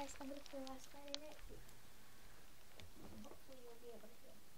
guys, I'm gonna play last Friday night. Hopefully you'll be able to hear.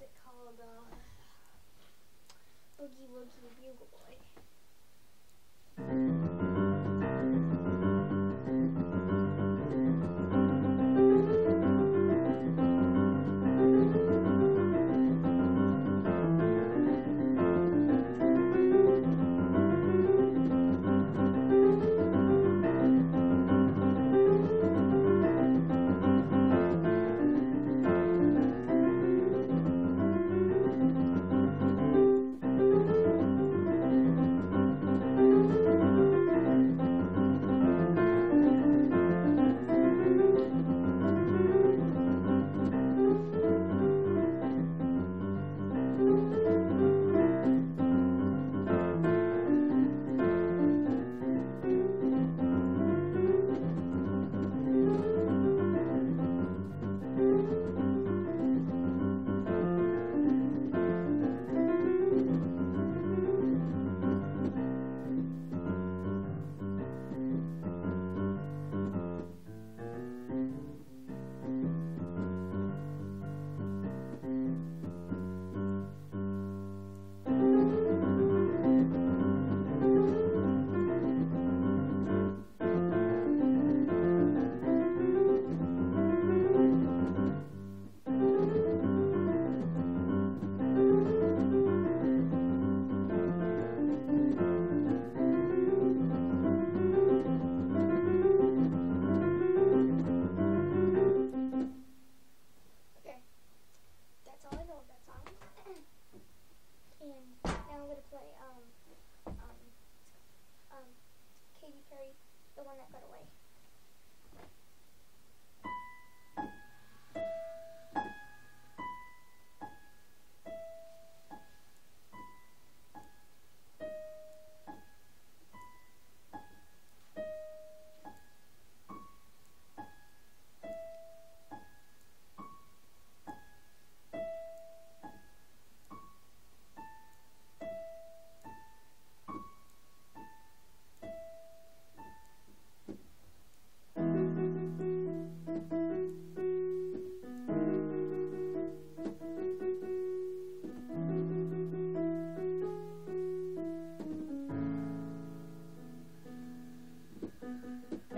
Music called uh, Boogie Woogie Bugle Boy. And now I'm gonna play um um um Katy Perry, the one that got away. Um, yeah, if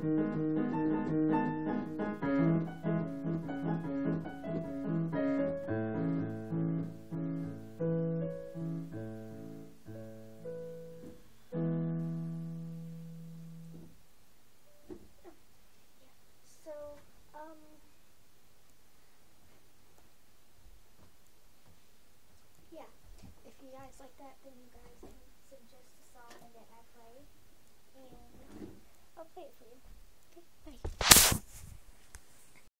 Um, you guys like that, then you guys can suggest a song that I play. And I'll play it for you. Okay, bye.